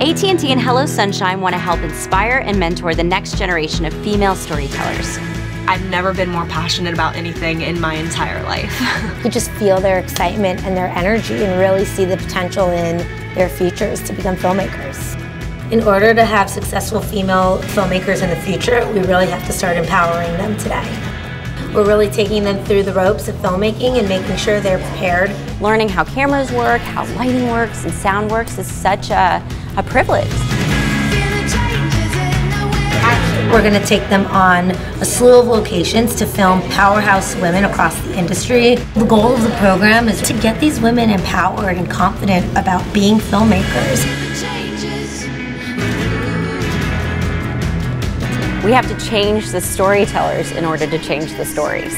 AT&T and Hello Sunshine want to help inspire and mentor the next generation of female storytellers. I've never been more passionate about anything in my entire life. you just feel their excitement and their energy and really see the potential in their futures to become filmmakers. In order to have successful female filmmakers in the future, we really have to start empowering them today. We're really taking them through the ropes of filmmaking and making sure they're prepared. Learning how cameras work, how lighting works, and sound works is such a, a privilege. We're going to take them on a slew of locations to film powerhouse women across the industry. The goal of the program is to get these women empowered and confident about being filmmakers. We have to change the storytellers in order to change the stories.